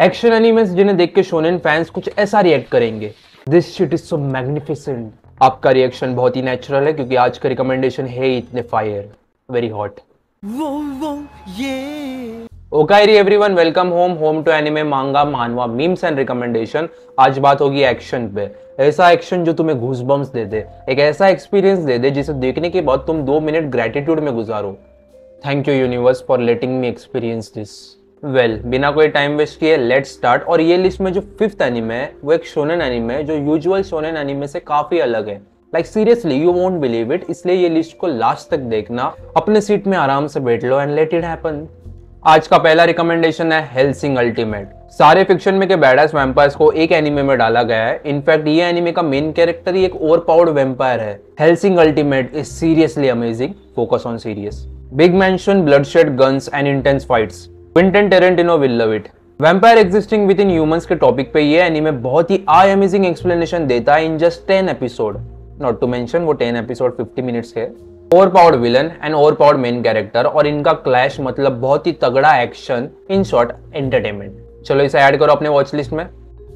Action animes जिन्हें देख के शोनेन फैंस कुछ ऐसा रिएक्ट करेंगे। This shit is so magnificent आपका रिएक्शन बहुत ही नेचुरल है क्योंकि आज का रिकमेंडेशन है इतने फायर वेरी हॉट वो वो ये। ओकायरी everyone welcome home home to anime manga मानवा मीम्स एंड रिकमेंडेशन आज बात होगी एक्शन पे। ऐसा एक्शन जो तुम्हें घूसबम्स दे दे। एक ऐसा एक्सपीरियंस दे दे जिसे देखने के बाद तुम दो मिनट ग्रेटिट्यूड में गुजारो। Thank you universe for letting me experience this well well, बिना कोई टाइम वेस्ट किए लेट स्टार्ट और ये लिस्ट में जो फिफ्थ एनिमे है वो एक शोनन एनिमे है जो यूजुअल शोनन एनिमे से काफ़ी अलग है. Like seriously you won't believe it इसलिए ये लिस्ट को लास्ट तक देखना. अपने सीट में आराम से बैठ लो एंड लेट इट हैपन आज का पहला रिकमेंडेशन है हेल्सिंग अल्टीमेट सारे फिक्शन में के बैडास वैम्पायर्स को एक एनिमे में डाला गया है. इनफैक्ट ये एनिमे का मेन कैरेक्टर ही एक ओवर पावर्ड वैम्पायर है. Hellsing Ultimate is seriously amazing focus on serious big mansion bloodshed guns and intense fights Quentin Tarantino will love it vampire existing with in humans के topic पे ये anime बहुत ही आई amazing explanation देता है in just ten episode not to mention वो ten episode fifty minutes के. Overpowered villain and overpowered main character और इनका क्लैश मतलब बहुत ही तगड़ा एक्शन इन शॉर्ट एंटरटेनमेंट चलो इसे ऐड करो अपने वॉच लिस्ट में.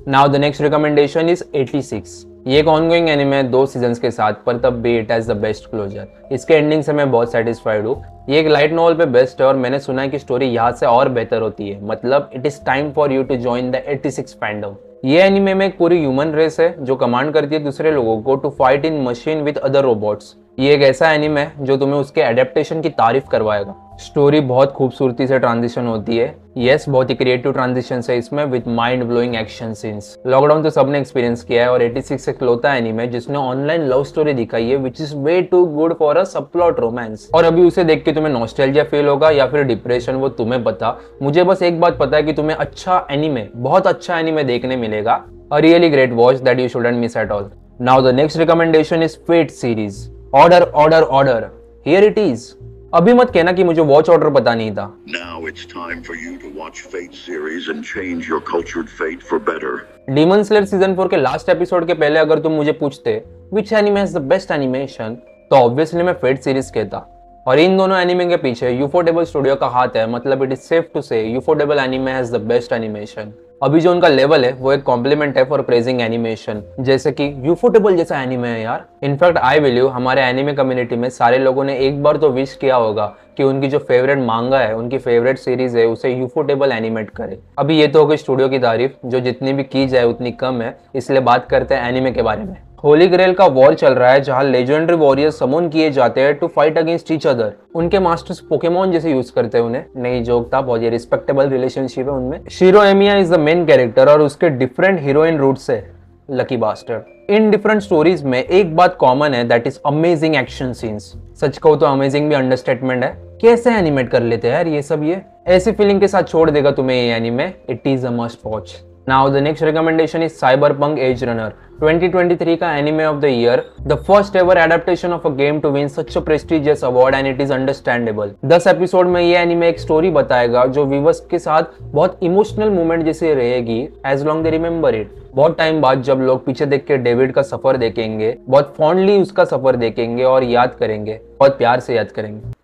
Now the next recommendation is 86 ये एक ऑनगोइंग एनिमे है, दो सीज़न के साथ, पर तब be it as the best closure इसके एंडिंग से मैं बहुत सेटिस्फाइड हूँ. ये एक लाइट नॉवल पे बेस्ट है और मैंने सुना है कि स्टोरी यहाँ से और बेहतर होती है। मतलब it is time for you to join the 86 fandom ये एनिमे में एक पूरी ह्यूमन रेस है, जो कमांड करती है दूसरे लोगों को to fight in machine with other robots ये एक ऐसा एनिमे है, जो तुम्हें उसके एडेप्टेशन की तारीफ़ करवाएगा। स्टोरी बहुत खूबसूरती से ट्रांजिशन होती है। यस yes, बहुत ही क्रिएटिव ट्रांजिशन है इसमें with mind blowing action scenes lockdown तो सबने एक्सपीरियंस किया है और 86 एक लोता एनिमे जिसने ऑनलाइन लव स्टोरी दिखाई है which is way too good for a subplot romance और अभी उसे देख के तुम्हें नॉस्टैल्जिया फील होगा या फिर डिप्रेशन वो तुम्हें पता। मुझे बस एक बात पता है कि तुम्हें अच्छा एनिमे बहुत अच्छा एनिमे देखने मिलेगा। A really great watch that you shouldn't miss at all now the next recommendation is Fate series order order order here it is अभी मत कहना कि मुझे वॉच ऑर्डर पता नहीं था। Now it's time for you to watch Fate series and change your cultured fate for better. Demon Slayer season 4 के last episode के पहले अगर तुम मुझे पूछते which anime has the best animation तो ऑब्वियसली मैं फेट सीरीज़ कहता। और इन दोनों एनिमे के पीछे यूफोटेबल स्टूडियो का हाथ है मतलब it is safe to say ufotable anime has the best animation अभी जो उनका लेवल है, वो एक कॉम्प्लीमेंट है फॉर प्रेजिंग एनिमेशन जैसे कि यूफोटेबल जैसा एनिमे है यार. इनफैक्ट आई विल हमारे एनिमे कम्युनिटी में सारे लोगों ने एक बार तो विश किया होगा कि उनकी जो फेवरेट मांगा है, उनकी फेवरेट सीरीज़ है, उसे यूफोटेबल एनिमेट करे. अभी ये तो होगी स्टूडियो की तारीफ़, जो जितनी भी की जाए, उतनी कम है. इसलिए बात करते हैं एनिमे के बारे में. होली ग्रेल का वॉर चल रहा है, जहाँ लेजेंडरी वॉरियर्स समोन किए जाते हैं to fight against each other उनके मास्टर्स पोकेमोन जैसे यूज़ करते हैं उन्हें। नहीं, जोक था, बहुत ही रिस्पेक्टेबल रिलेशनशिप है उनमें। Shirou Emiya is the main character और उसके डिफरेंट हीरोइन रूट्स है लकी बास्टर इन डिफरेंट स्टोरीज में एक बात कॉमन है that is amazing action scenes सच कहूँ तो अमेजिंग भी अंडरस्टेटमेंट है। कैसे एनिमेट कर लेते हैं यार ये सब ये? ऐसी फीलिंग के साथ छोड़ देगा तुम्हें ये anime it is a must watch the next recommendation is Cyberpunk Edgerunner 2023 का anime of the year the first ever adaptation of a game to win such a prestigious award and it is understandable दस episode में ये anime एक story बताएगा, जो viewers के साथ बहुत इमोशनल मोमेंट जैसे रहेगी as long they remember it बहुत टाइम बाद जब लोग पीछे देख के डेविड का सफ़र देखेंगे, बहुत फॉन्डली उसका सफ़र देखेंगे और याद करेंगे, बहुत प्यार से याद करेंगे।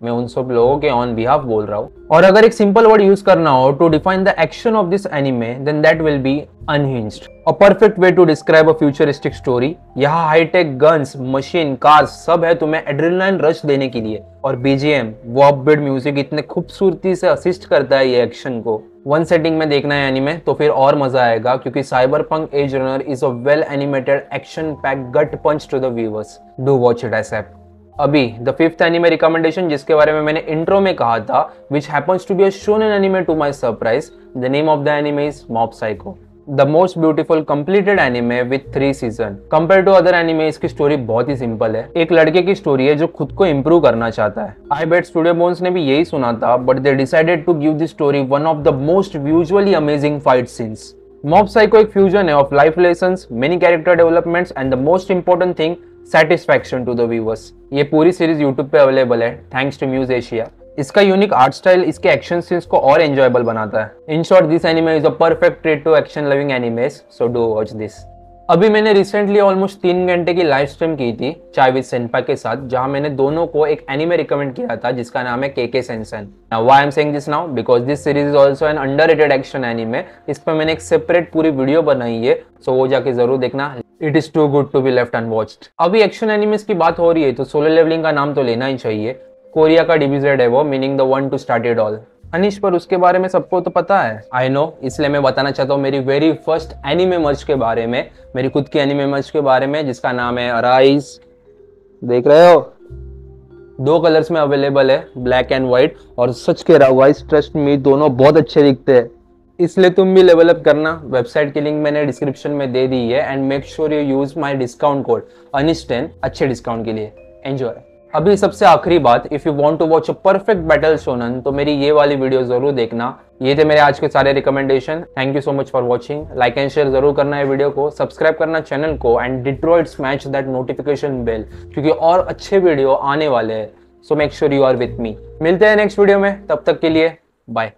मैं उन सब लोगों के ऑन बिहाफ बोल रहा हूँ। और अगर एक सिंपल वर्ड यूज़ करना हो to define the action of this anime then that will be unhinged a perfect way to describe a futuristic story यहाँ high tech guns machine cars सब है तुम्हें एड्रेनलाइन रश देने के लिए। और बीजीएम वो अपबीट म्यूज़िक इतने खूबसूरती से असिस्ट करता है ये एक्शन को। वन सेटिंग में देखना है एनिमे तो फिर और मज़ा आएगा, क्योंकि Cyberpunk Edgerunner is a well animated action pack gut punch to the viewers do watch it as ASAP अभी द फिफ्थ एनिमे रिकमेंडेशन जिसके बारे में मैंने इंट्रो में कहा था which happens to be shown an anime to my surprise the name of the anime is Mob Psycho the most beautiful completed anime with three season compare to other anime इसकी story बहुत ही simple है। एक लड़के की story है जो खुद को इम्प्रूव करना चाहता है। आई बेट स्टूडियो बोन्स ने भी यही सुना था but they decided to give this story one of the most visually amazing fight scenes Mob Psycho एक फ्यूजन है of life lesson many character developments and the most important thing satisfaction to the viewers ये पूरी series YouTube पे available है thanks to Muse Asia इसका unique art style इसके action scenes को और एंजॉयबल बनाता है. In short this anime is a perfect treat to action loving animes so do watch this अभी मैंने रिसेंटली ऑलमोस्ट तीन घंटे की लाइव स्ट्रीम की थी, चाय विद सेनपा के साथ, जहाँ मैंने दोनों को एक एनिमे रिकमेंड किया था, जिसका नाम है Kekkai Sensen I am saying this now because this series is also an underrated action anime इस पर मैंने एक सेपरेट पूरी वीडियो बनाई है सो वो जाके ज़रूर देखना. It is too good to be left unwatched अभी एक्शन एनिमेस की बात हो रही है तो सोलो लेवलिंग का नाम तो लेना ही चाहिए. कोरिया का डिविजेड है वो meaning the one to start it all Anish पर उसके बारे में सबको तो पता है। आई नो इसलिए मैं बताना चाहता हूँ, मेरी वेरी फ़र्स्ट एनिमे मर्च के बारे में, मेरी खुद की एनिमे मर्च के बारे में, जिसका नाम है अराइज देख रहे हो? दो कलर्स में अवेलेबल है ब्लैक एंड व्हाइट और सच कह रहा हूँ ट्रस्ट मी दोनों बहुत अच्छे दिखते हैं। इसलिए तुम भी लेवल अप करना। वेबसाइट की लिंक मैंने डिस्क्रिप्शन में दे दी है and make sure you use my discount code Anish ten अच्छे डिस्काउंट के लिए। एंजॉय अभी सबसे आखिरी बात if you want to watch a perfect battle shonen तो मेरी ये वाली वीडियो ज़रूर देखना। ये थे मेरे आज के सारे recommendation thank you so much for watching like and share ज़रूर करना है वीडियो को। सब्सक्राइब करना चैनल को एंड डिट्रॉइड स्मैच दैट नोटिफिकेशन बेल क्योंकि और अच्छे वीडियो आने वाले हैं। So make sure you are with me मिलते हैं नेक्स्ट वीडियो में। तब तक के लिए बाय